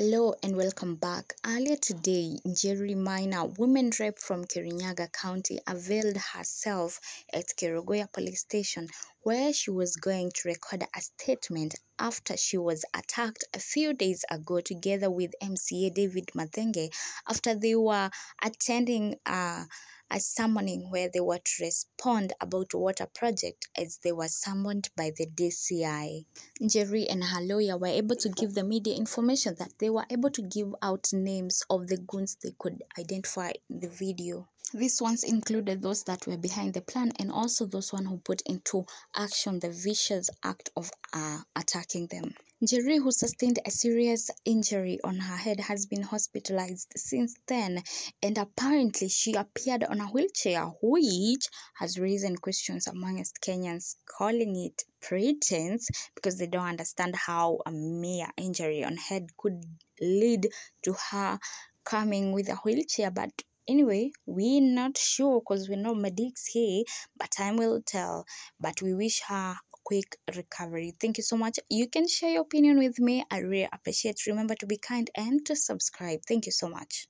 Hello and welcome back. Earlier today, Njeri Maina, woman rep from Kirinyaga County, availed herself at Kerugoya police station where she was going to record a statement after she was attacked a few days ago together with MCA David Mathenge after they were attending a a summoning where they were to respond about water project as they were summoned by the DCI. Njeri and her lawyer were able to give the media information that they were able to give out names of the goons they could identify in the video. These ones included those that were behind the plan and also those one who put into action the vicious act of uh, attacking them. Njeri, who sustained a serious injury on her head, has been hospitalized since then, and apparently she appeared on a wheelchair, which has raised questions amongst Kenyans, calling it pretense because they don't understand how a mere injury on head could lead to her coming with a wheelchair. But anyway we're not sure because we're not medics here but time will tell but we wish her quick recovery. Thank you so much. You can share your opinion with me. I really appreciate. Remember to be kind and to subscribe. Thank you so much